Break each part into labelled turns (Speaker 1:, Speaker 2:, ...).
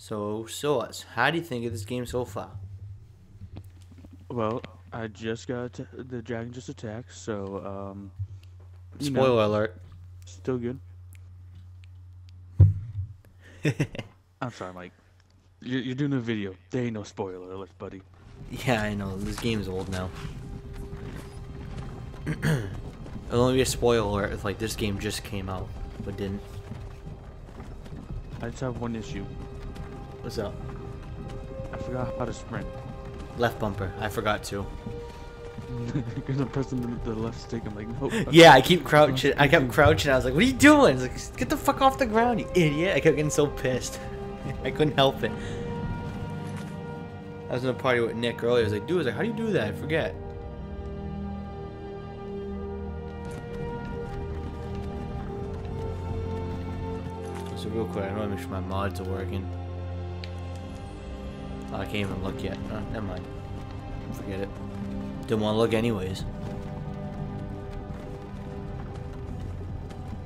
Speaker 1: So, Soas, how do you think of this game so far?
Speaker 2: Well, I just got the dragon just attacked, so um. you know,
Speaker 1: Spoiler alert.
Speaker 2: still good. I'm sorry, Mike. You're, you're doing a video. There ain't no spoiler alert, buddy.
Speaker 1: Yeah, I know. This game's old now. It'll only be a spoiler alert if like this game just came out, but didn't.
Speaker 2: I just have one issue.
Speaker 1: What's up?
Speaker 2: I forgot how to sprint.
Speaker 1: Left bumper. I forgot to.
Speaker 2: Because I'm pressing the, the left stick. I'm like, nope.
Speaker 1: Yeah, I keep crouching. I kept crouching. I was like, "What are you doing?" It's like, "Get the fuck off the ground, you idiot!" I kept getting so pissed. I couldn't help it. I was in a party with Nick earlier. I was like, "Dude, I was like, how do you do that?" I forget. So real quick, I want to make sure my mods are working. Oh, I can't even look yet. Oh, never mind. Forget it. Didn't want to look anyways.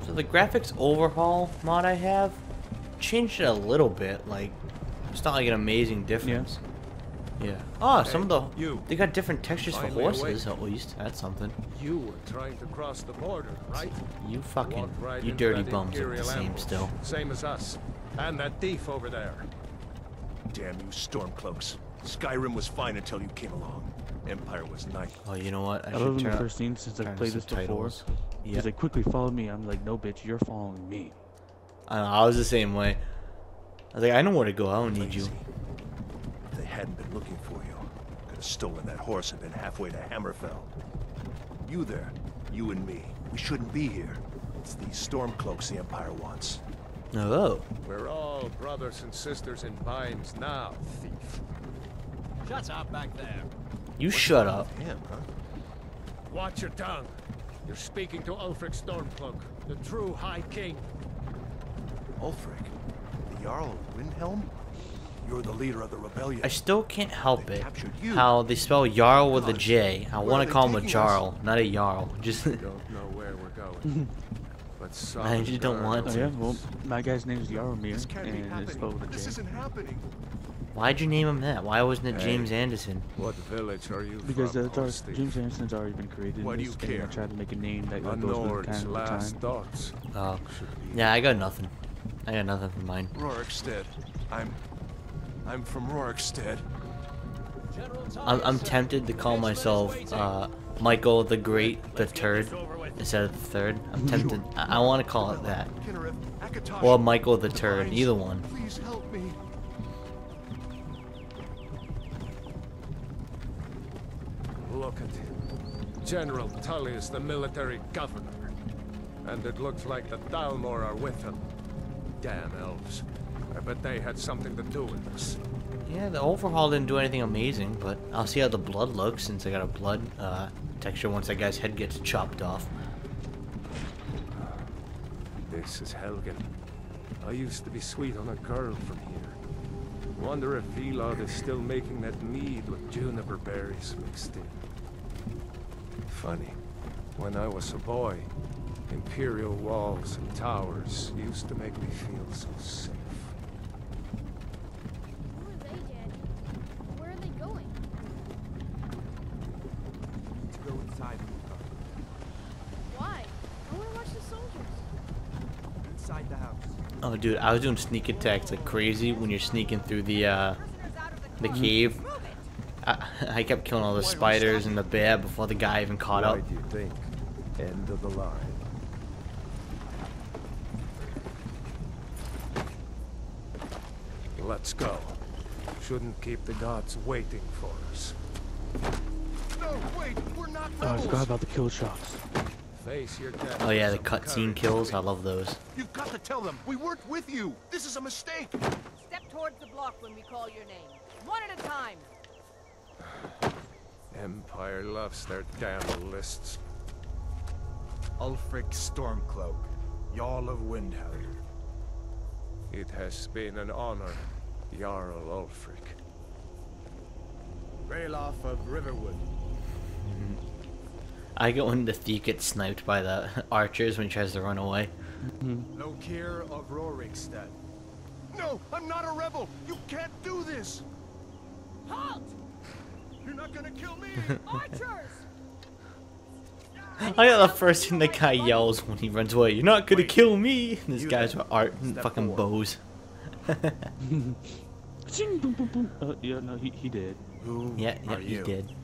Speaker 1: So the graphics overhaul mod I have changed it a little bit. Like, it's not like an amazing difference. Yeah. yeah. Oh, some of the
Speaker 3: you.
Speaker 1: they got different textures for
Speaker 3: Finally
Speaker 1: horses at least. That's something.
Speaker 3: You were trying to cross the border, right?
Speaker 1: You fucking
Speaker 3: right
Speaker 1: you dirty bums are the same
Speaker 3: ambush,
Speaker 1: still.
Speaker 3: Same as us. And that thief over there.
Speaker 4: Damn you, Stormcloaks. Skyrim was fine until you came along. Empire was nice.
Speaker 1: Oh, you know what? I
Speaker 2: I
Speaker 1: should
Speaker 2: love in
Speaker 1: turn
Speaker 2: the first scene since I've played this before.
Speaker 1: subtitles.
Speaker 2: He's
Speaker 1: Yeah.
Speaker 2: like, quickly follow me. I'm like, no, bitch, you're following me.
Speaker 1: I, know, I was the same way. I was like, I know where to go. I don't need you.
Speaker 4: If they hadn't been looking for you, could have stolen that horse and been halfway to Hammerfell. You there, you and me, we shouldn't be here. It's these Stormcloaks the Empire wants.
Speaker 1: Oh.
Speaker 3: We're all brothers and sisters in binds now, thief.
Speaker 5: Shut up back there.
Speaker 1: You shut up.
Speaker 4: Him, huh?
Speaker 3: Watch your tongue. You're speaking to Ulfric Stormcloak, the true High King.
Speaker 4: Ulfric, the Jarl of Windhelm? You're the leader of the rebellion.
Speaker 1: I still can't help
Speaker 4: They
Speaker 1: it.
Speaker 4: you.
Speaker 1: How they spell Jarl with a
Speaker 4: Gosh,
Speaker 1: J. I
Speaker 4: where
Speaker 1: want to call him a
Speaker 4: taking us?
Speaker 1: Jarl, not a Jarl. Just
Speaker 3: Don't know where we're going. but
Speaker 1: I just don't want
Speaker 2: Oh
Speaker 1: to.
Speaker 2: yeah, well, my guy's name is Yaromir,
Speaker 4: This can't be
Speaker 2: and it's
Speaker 4: happening.
Speaker 2: spelled with a
Speaker 4: This isn't happening.
Speaker 1: why'd you name him that? Why wasn't it
Speaker 3: Hey.
Speaker 1: James Anderson?
Speaker 3: What village are you
Speaker 2: Because
Speaker 3: from,
Speaker 2: that's our,
Speaker 3: old thief?
Speaker 2: James Anderson's already been created. in
Speaker 4: Why do
Speaker 2: this,
Speaker 4: you
Speaker 2: and I tried to make a name that
Speaker 3: A
Speaker 2: goes with the
Speaker 3: Nord's
Speaker 2: kind of the
Speaker 3: last
Speaker 2: time.
Speaker 3: thoughts.
Speaker 1: Oh, yeah, I got nothing. I got nothing for mine.
Speaker 4: Rorikstead. I'm... I'm from Rorikstead.
Speaker 1: I'm, I'm tempted to call myself uh, Michael the Great the Turd instead of the Third. I'm tempted. I, I want to call it that.
Speaker 4: Kynareth, Akatosh,
Speaker 1: Or Michael the Turd,
Speaker 4: Divines,
Speaker 1: either one.
Speaker 4: Please help me.
Speaker 3: Look at him. General Tullius, the military governor. And it looks like the Thalmor are with him. Damn elves. I bet they had something to do with this.
Speaker 1: Yeah, the overhaul didn't do anything amazing, but I'll see how the blood looks since I got a blood uh, texture once that guy's head gets chopped off.
Speaker 3: This is Helgen. I used to be sweet on a girl from here. Wonder if Vilod is still making that mead with juniper berries mixed in. Funny. When I was a boy, imperial walls and towers used to make me feel so safe.
Speaker 6: Who are they, Daddy? Where are they going?
Speaker 5: To go inside
Speaker 6: Why? I want to watch the soldiers.
Speaker 5: inside the house.
Speaker 1: Oh, dude, I was doing sneak attacks like crazy when you're sneaking through the uh, the cave. I, I kept killing all the spiders and the bear before the guy even caught
Speaker 3: Why
Speaker 1: up.
Speaker 3: do you think? End of the line. Let's go. Shouldn't keep the gods waiting for us.
Speaker 4: No, wait, we're not
Speaker 2: Oh, I
Speaker 4: rebels.
Speaker 2: forgot about the kill shots.
Speaker 3: Face your death.
Speaker 1: Oh yeah, the cutscene kills. I love those.
Speaker 4: You've got to tell them. We weren't with you. This is a mistake.
Speaker 7: Step towards the block when we call your name. One at a time.
Speaker 3: Empire loves their damn lists.
Speaker 5: Ulfric Stormcloak, Jarl of Windhelm.
Speaker 3: It has been an honor, Jarl Ulfric.
Speaker 5: Ralof of Riverwood.
Speaker 1: I get when the thief gets sniped by the archers when he tries to run away.
Speaker 5: Lokir of Rorikstead.
Speaker 4: No, I'm not a rebel. You can't do this.
Speaker 7: Halt!
Speaker 4: You're not gonna kill me.
Speaker 7: Archers!
Speaker 1: I got the first thing the guy yells when he runs away. You're not gonna kill me. And this guy's
Speaker 4: then.
Speaker 1: with art and fucking
Speaker 4: forward.
Speaker 1: bows.
Speaker 2: Uh, yeah, no, he, he did.
Speaker 4: Who
Speaker 1: Yeah, yeah,
Speaker 4: are
Speaker 1: he
Speaker 4: you?
Speaker 1: did.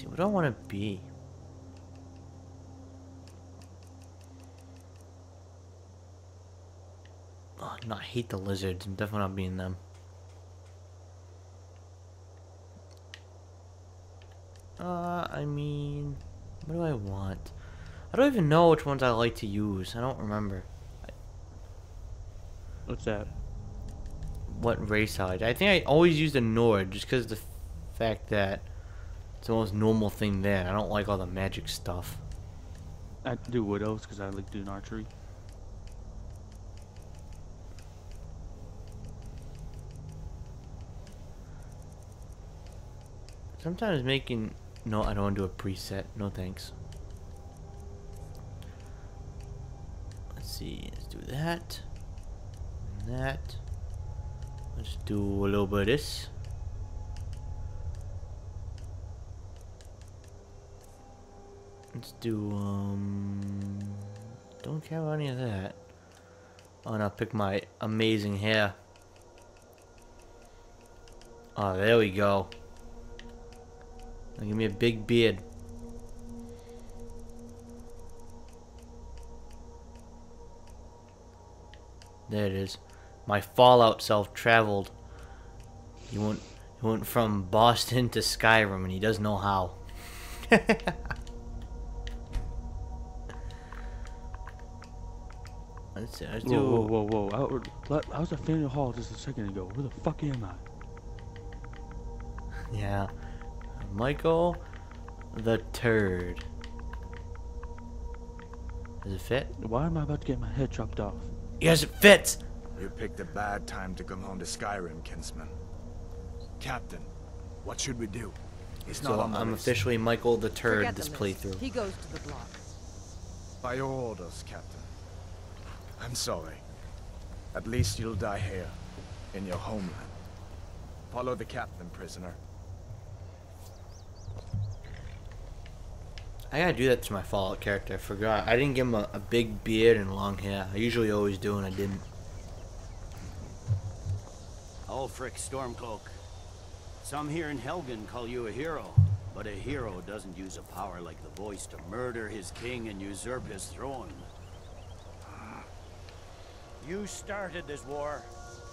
Speaker 1: See, what do I want to be? Oh, no, I hate the lizards. I'm definitely not being them. Uh, I mean, what do I want? I don't even know which ones I like to use. I don't remember
Speaker 2: What's that?
Speaker 1: what race I. I think I always use the Nord just because the fact that it's the most normal thing there. I don't like all the magic stuff.
Speaker 2: I do widows because I like doing archery.
Speaker 1: Sometimes making no, I don't want to do a preset. No thanks. Let's see. Let's do that. And that. Let's do a little bit of this. Let's do um. Don't care about any of that. Oh, and I'll pick my amazing hair. Oh, there we go. Now give me a big beard. There it is. My Fallout self traveled. He went he went from Boston to Skyrim and he doesn't know how. let's let's do
Speaker 2: Whoa, whoa, whoa, whoa! I, I- I was at Faneuil Hall just a second ago. Where the fuck am I?
Speaker 1: Yeah. Michael the Turd. Does it fit?
Speaker 2: Why am I about to get my head chopped off?
Speaker 1: Yes, it fits!
Speaker 5: You picked a bad time to come home to Skyrim, Kinsman. Captain, what should we do? It's not
Speaker 1: So
Speaker 5: on the
Speaker 1: I'm officially Michael the Turd
Speaker 7: Forget
Speaker 1: this
Speaker 7: the
Speaker 1: playthrough.
Speaker 7: He goes to the block.
Speaker 5: By your orders, Captain. I'm sorry. At least you'll die here, in your homeland. Follow the captain, prisoner.
Speaker 1: I gotta do that to my Fallout character. I forgot. I didn't give him a, a big beard and long hair. I usually always do, and I didn't.
Speaker 8: Ulfric Stormcloak. Some here in Helgen call you a hero, but a hero doesn't use a power like the voice to murder his king and usurp his throne. You started this war,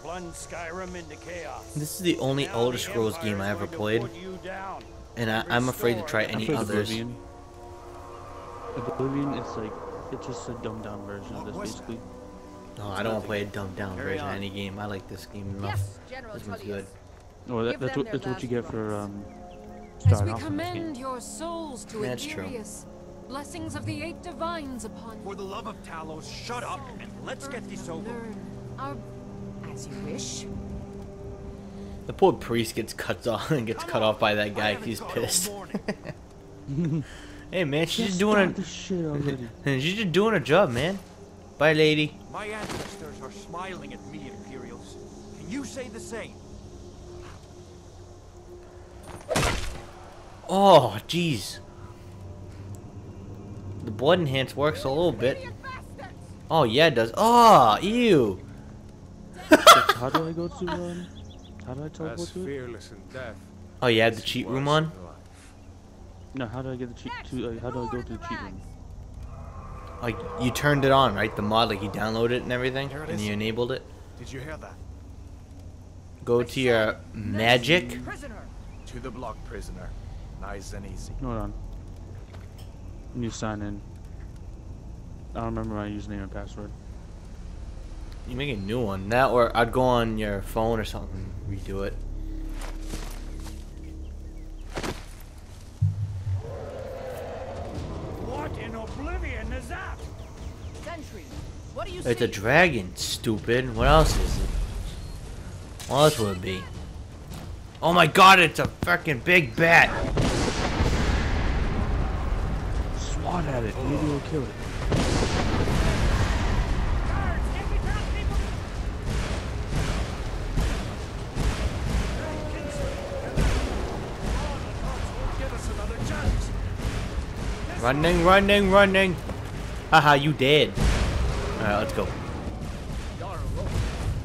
Speaker 8: plunged Skyrim into chaos.
Speaker 1: This is the only
Speaker 8: Now
Speaker 1: Elder Scrolls
Speaker 8: Empire
Speaker 1: game I ever played,
Speaker 8: you down.
Speaker 1: and I, I'm afraid to try
Speaker 8: Restore
Speaker 1: any
Speaker 2: I
Speaker 1: others.
Speaker 2: Oblivion. Oblivion is like it's just a dumbed down version of this basically.
Speaker 1: No, I don't want to play a dumbed down
Speaker 8: Carry
Speaker 1: version of any game. I like this game enough.
Speaker 7: Yes,
Speaker 1: This one's good.
Speaker 2: Oh, that, that's what that's what you get for
Speaker 7: rites.
Speaker 2: um
Speaker 9: As
Speaker 2: starting
Speaker 9: we
Speaker 2: off in this game.
Speaker 9: your souls to
Speaker 1: That's true.
Speaker 9: Aetherius, blessings of the eight divines upon you.
Speaker 5: For the love of Talos, shut up and let's get this
Speaker 9: Learn our as you wish.
Speaker 1: The poor priest gets cut off and gets cut off by that guy. he's pissed. hey man, she's just doing
Speaker 2: Stop this shit already.
Speaker 1: a she's just doing her job, man. Bye, lady.
Speaker 5: My ancestors are smiling at me, Imperials. Can you say the same?
Speaker 1: Oh, jeez. The blood enhance works a little bit. Oh yeah, it does. Oh, ew.
Speaker 2: how do I go to um? How do I
Speaker 3: As
Speaker 2: teleport to it?
Speaker 3: death.
Speaker 1: Oh, you have the cheat room on?
Speaker 2: No, how do I get the cheat to? Uh, how do I go to the cheat room?
Speaker 1: Like you turned it on, right? The mod, like you downloaded it and everything,
Speaker 5: it
Speaker 1: and you enabled it.
Speaker 5: Did you hear that?
Speaker 1: Go to your magic.
Speaker 7: Prisoner.
Speaker 5: To the block, prisoner. Nice and easy.
Speaker 2: Hold on. New sign in. I don't remember my username and password.
Speaker 1: You make a new one. That or I'd go on your phone or something, redo it.
Speaker 8: What in oblivion is that?
Speaker 7: Sentry. What do you
Speaker 1: It's
Speaker 7: see?
Speaker 1: a dragon, stupid. What else is it? What else would it be? Oh my god, it's a freaking big bat!
Speaker 2: shot at it. Maybe we'll kill it.
Speaker 1: Running, running, running. Haha, you dead. Alright, let's go.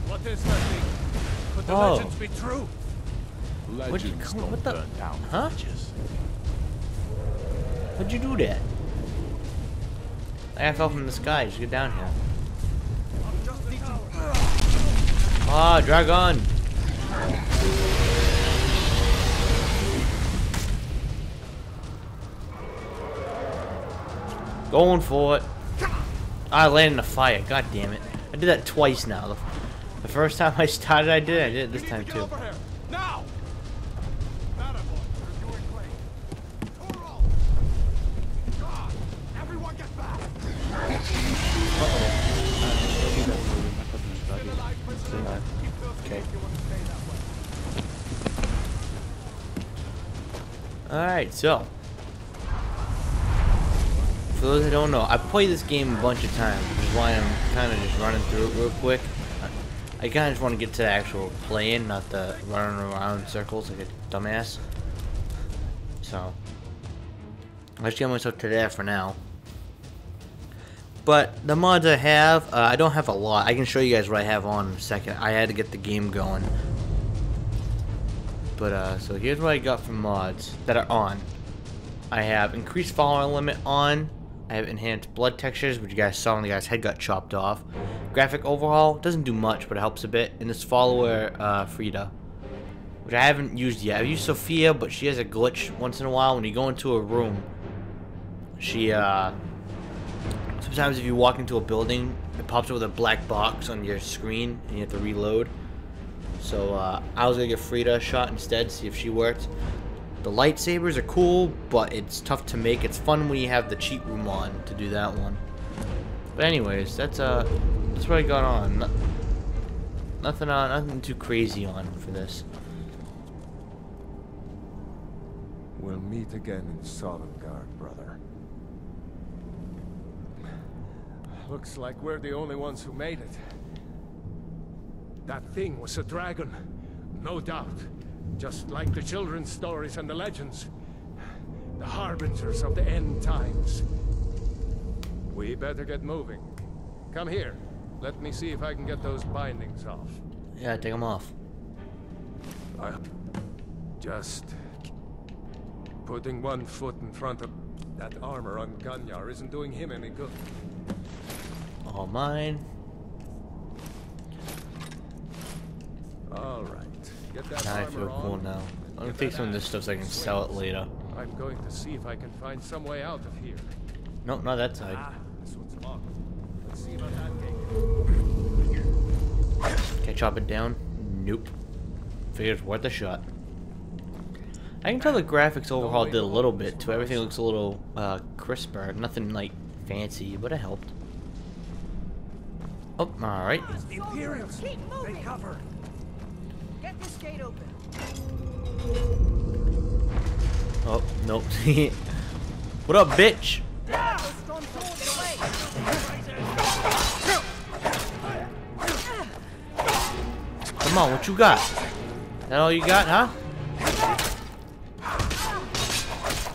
Speaker 3: What is that thing? Could the
Speaker 1: oh.
Speaker 3: legends be true?
Speaker 2: Legends
Speaker 1: what,
Speaker 2: you,
Speaker 1: what the?
Speaker 2: Down
Speaker 1: huh?
Speaker 2: Bridges.
Speaker 1: How'd you do that? I fell from the sky. Just get down here. Ah, dragon! Going for it. I landed in a fire. God damn it. I did that twice now. The first time I started, I did it. I did it this time too. So. For those that don't know, I played this game a bunch of times, which is why I'm kind of just running through it real quick. I kind of just want to get to the actual playing, not the running around in circles like a dumbass. So. Let's get myself to that for now. But the mods I have, uh, I don't have a lot. I can show you guys what I have on in a second. I had to get the game going. But, uh, so here's what I got from mods that are on. I have increased follower limit on. I have enhanced blood textures, which you guys saw when the guy's head got chopped off. Graphic overhaul, doesn't do much, but it helps a bit. And this follower, uh, Frida, which I haven't used yet. I've used Sophia, but she has a glitch once in a while. When you go into a room, she, uh, sometimes if you walk into a building, it pops up with a black box on your screen, and you have to reload. So uh, I was gonna get Frida a shot instead, see if she worked. The lightsabers are cool, but it's tough to make. It's fun when you have the cheat room on to do that one. But anyways, that's uh, that's what I got on. No- nothing on, nothing too crazy on for this.
Speaker 3: We'll meet again in Sovngarde, brother. Looks like we're the only ones who made it. That thing was a dragon, no doubt. Just like the children's stories and the legends. The harbingers of the end times. We better get moving. Come here. Let me see if I can get those bindings off.
Speaker 1: Yeah, take them off.
Speaker 3: I just putting one foot in front of that armor on Gunjar isn't doing him any good.
Speaker 1: All mine.
Speaker 3: All right, get that
Speaker 1: Now I
Speaker 3: armor
Speaker 1: feel cool
Speaker 3: on.
Speaker 1: now. I'm gonna take some of this stuff so I can sell it later.
Speaker 3: I'm going to see if I can find some way out of here.
Speaker 1: No, not that side.
Speaker 3: Ah, this one's locked. Let's see about that.
Speaker 1: Can I chop it down? Nope. Figure it's worth a shot. I can tell the graphics overhaul did a little bit too. Everything looks a little uh, crisper. Nothing like fancy, but it helped. Oh, alright.
Speaker 7: The Imperials! Keep moving! They cover! Get this gate open.
Speaker 1: Oh, nope. what up, bitch? Come on, what you got? That all you got, huh?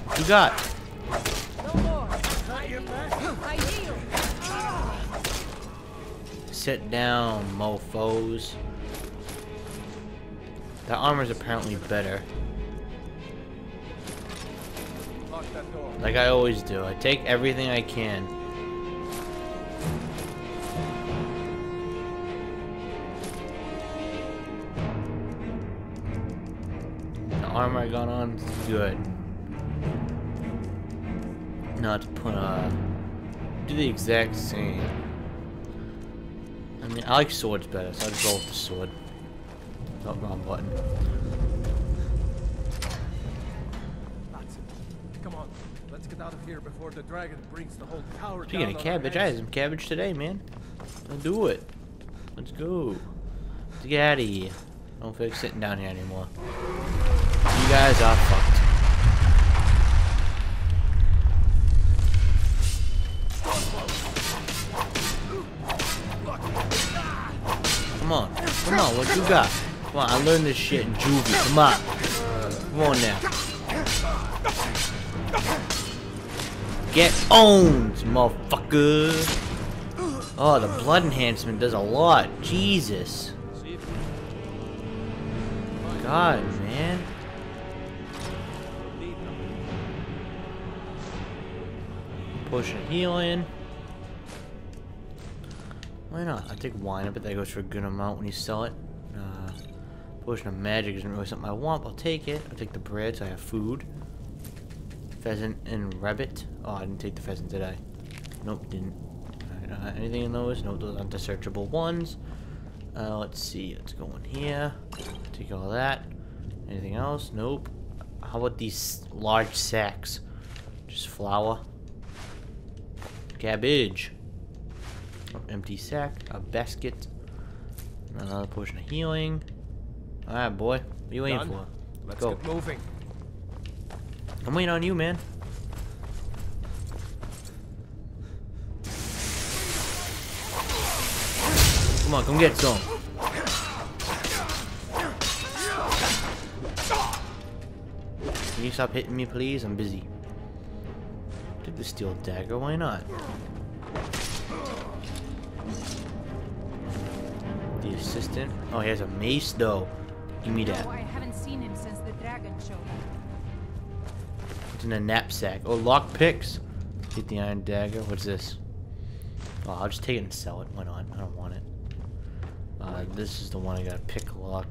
Speaker 1: What you got? Sit down, mofos. That armor's apparently better. Like I always do. I take everything I can. The armor I got on is good. Not to put uh do the exact same. I mean I like swords better, so I'll just go with the sword. Oh, wrong button.
Speaker 3: That's it. Come on, let's get out of here before the dragon brings the whole tower
Speaker 1: Speaking
Speaker 3: down
Speaker 1: of
Speaker 3: on
Speaker 1: cabbage, I
Speaker 3: heads.
Speaker 1: had some cabbage today, man. Let's do it. Let's go. Let's get out of here. I don't feel like sitting down here anymore. You guys are fucked. Come on. Come on, what you got? Come on, I learned this shit in juvie. Come on. Come on now. Get owned, motherfucker. Oh, the blood enhancement does a lot. Jesus. God, man. Potion healing. Why not? I take wine. I bet that goes for a good amount when you sell it. Uh, potion of magic isn't really something I want, but I'll take it. I'll take the bread so I have food. Pheasant and rabbit. Oh, I didn't take the pheasant, did I? Nope, didn't. Anything in those? Nope, those aren't the searchable ones. Uh, let's see. Let's go in here. Take all that. Anything else? Nope. How about these large sacks? Just flour. Cabbage. Empty sack. A basket. Another potion of healing. Alright, boy. What are you waiting
Speaker 3: Done?
Speaker 1: for?
Speaker 3: Let's
Speaker 1: Go.
Speaker 3: get moving.
Speaker 1: I'm waiting on you, man. Come on, come get some. Can you stop hitting me, please? I'm busy. Take the steel dagger, why not? The assistant. Oh, he has a mace, though. Give me that.
Speaker 9: No, I haven't seen him since the dragon show.
Speaker 1: It's in a knapsack. Oh, lock picks. Get the iron dagger. What's this? Oh, I'll just take it and sell it. Why not? I don't want it. Uh, this is the one I gotta pick lock.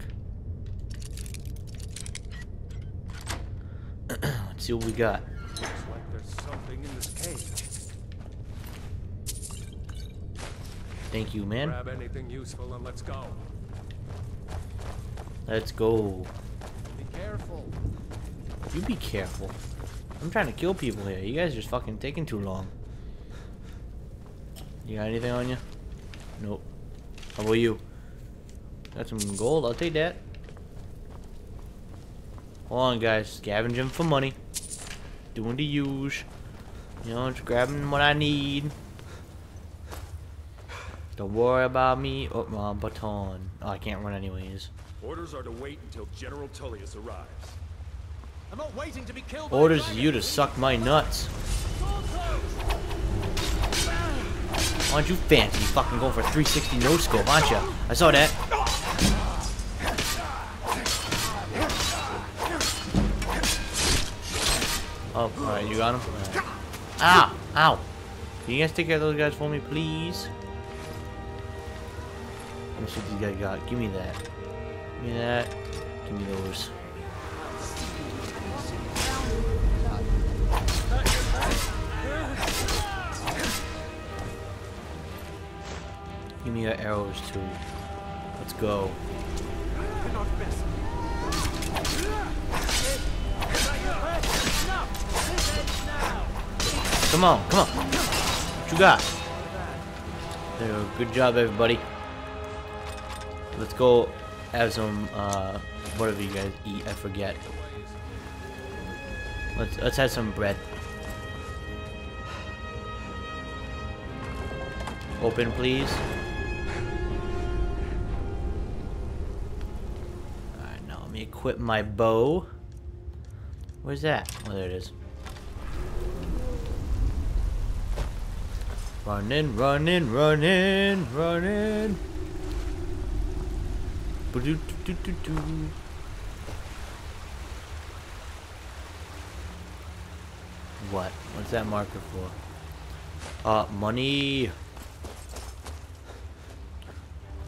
Speaker 1: Let's see what we got.
Speaker 3: Looks like there's something in this cave.
Speaker 1: Thank you, man.
Speaker 3: Grab anything useful and let's go.
Speaker 1: Let's go.
Speaker 3: Be careful.
Speaker 1: You be careful. I'm trying to kill people here. You guys are just fucking taking too long. You got anything on you? Nope. How about you? Got some gold? I'll take that. Hold on, guys. Scavenging for money. Doing the use. You know, just grabbing what I need. Don't worry about me. Oh, my baton. Oh, I can't run anyways.
Speaker 10: Orders are to wait until General Tullius arrives.
Speaker 3: I'm not waiting to be killed
Speaker 1: Orders you to suck my nuts. Aren't you fancy? Fucking going for a 360 no scope, aren't you? I saw that. Oh, alright, you got him? Alright. Ow! Ah, ow! Can you guys take care of those guys for me, please? Let me see what these guys got. Give me that. Me that. Give me those. Give me your arrows too. Let's go. Come on, come on. What you got? There you go. Good job, everybody. Let's go have some, uh, whatever you guys eat. I forget. Let's let's have some bread. Open, please. Alright, now let me equip my bow. Where's that? Oh, there it is. Running, running, running, running. What? What's that marker for? Uh, money.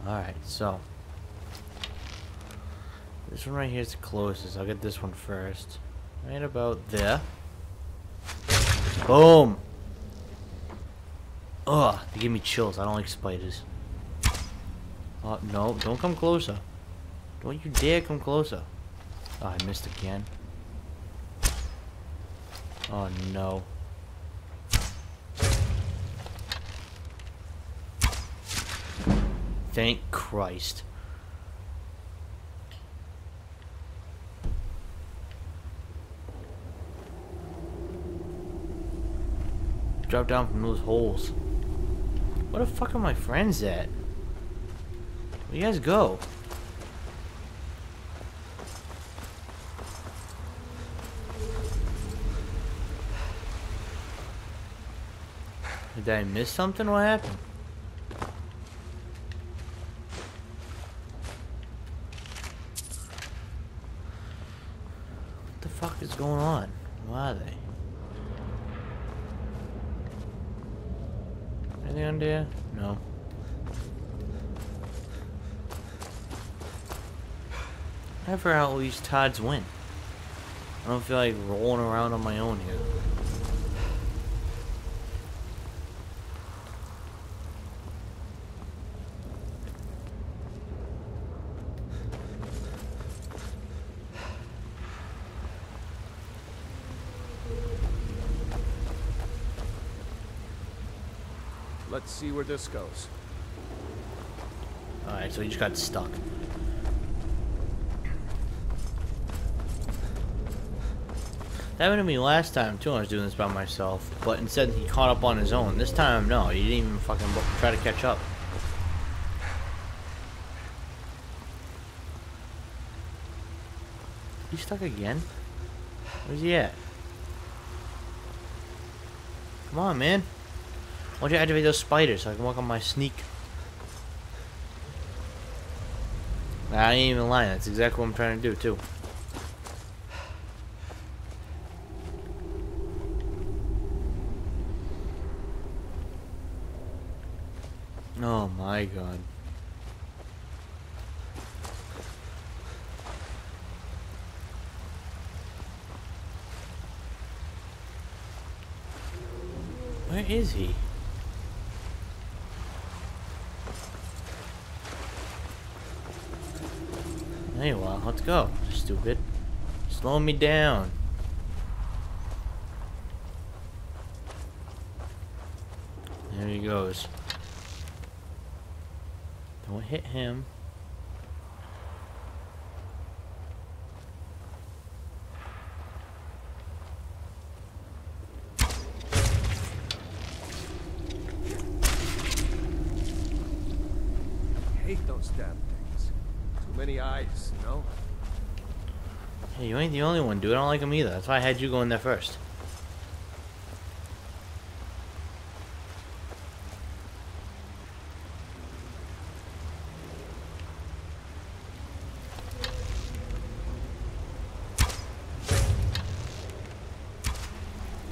Speaker 1: Alright, so. This one right here is the closest. I'll get this one first. Right about there. Boom! Ugh, they give me chills. I don't like spiders. Oh, no, don't come closer. Don't you dare come closer. Oh, I missed again. Oh, no. Thank Christ. Drop down from those holes. Where the fuck are my friends at? Where you guys go? Did I miss something? What happened? What the fuck is going on? Who are they? Anything on there? No. Never how these Tods win. I don't feel like rolling around on my own here.
Speaker 3: Let's see where this goes.
Speaker 1: Alright, so he just got stuck. That happened to me last time too. I was doing this by myself, but instead he caught up on his own. This time, no, he didn't even fucking try to catch up. He stuck again? Where's he at? Come on, man. Why don't you activate those spiders so I can walk on my sneak? I ain't even lying. That's exactly what I'm trying to do, too. Oh my god. Where is he? Anyway, let's go. Stupid. Slow me down. There he goes. Don't hit him.
Speaker 3: hate those damn things. Too many eyes, you know?
Speaker 1: Hey, you ain't the only one, dude. I don't like him either. That's why I had you go in there first.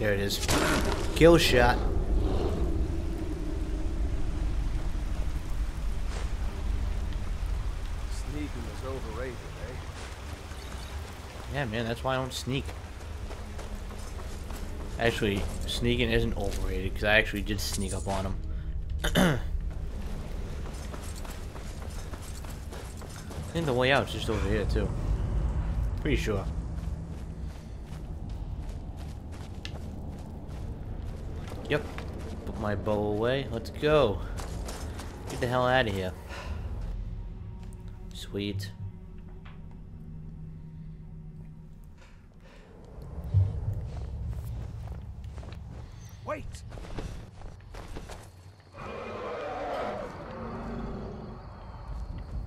Speaker 1: There it is. Kill shot.
Speaker 3: Sneaking is overrated, eh?
Speaker 1: Yeah, man, that's why I don't sneak. Actually, sneaking isn't overrated because I actually did sneak up on him. I think the way out's just over here too. Pretty sure. Yep. Put my bow away. Let's go. Get the hell out of here. Sweet.
Speaker 5: Wait!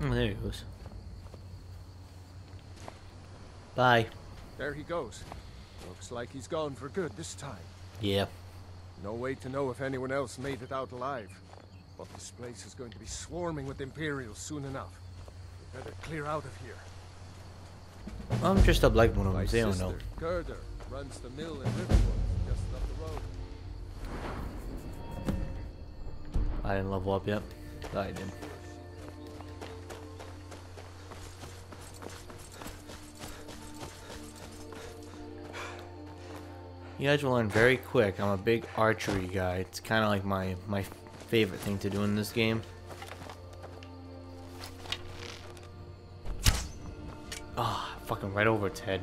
Speaker 1: Oh, there he goes. Bye.
Speaker 3: There he goes. Looks like he's gone for good this time.
Speaker 1: Yeah.
Speaker 3: No way to know if anyone else made it out alive. But this place is going to be swarming with Imperials soon enough. We better clear out of here.
Speaker 1: I'm just a black one of
Speaker 3: My
Speaker 1: them. They don't know.
Speaker 3: Gerdur, runs the mill in Riverwood,
Speaker 1: I didn't level up yet. I did. You guys will learn very quick. I'm a big archery guy. It's kind of like my my favorite thing to do in this game. Ah, fucking right over its head.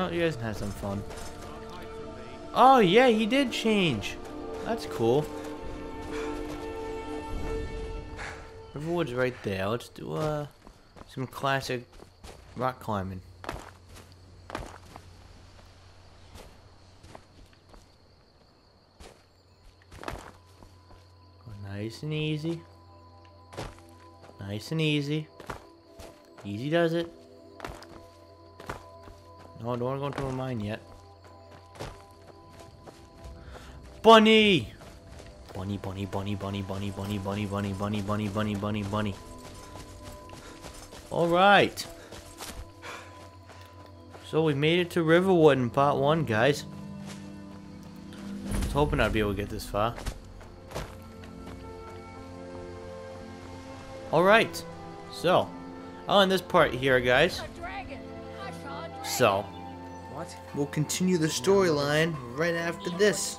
Speaker 1: Well, you guys had some fun. Oh, yeah, he did change. That's cool. Riverwood's right there. Let's do uh, some classic rock climbing. Nice and easy. Nice and easy. Easy does it. No, don't want to go into a mine yet. Bunny! Bunny, bunny, bunny, bunny, bunny, bunny, bunny, bunny, bunny, bunny, bunny, bunny, bunny. Alright. So we made it to Riverwood in part one, guys. I was hoping I'd be able to get this far. Alright. So, I'll end this part here, guys. So,
Speaker 7: What?
Speaker 1: we'll continue the storyline right after this.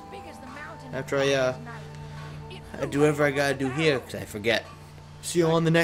Speaker 1: After I, uh, I do whatever I gotta do here, because I forget. See you on the next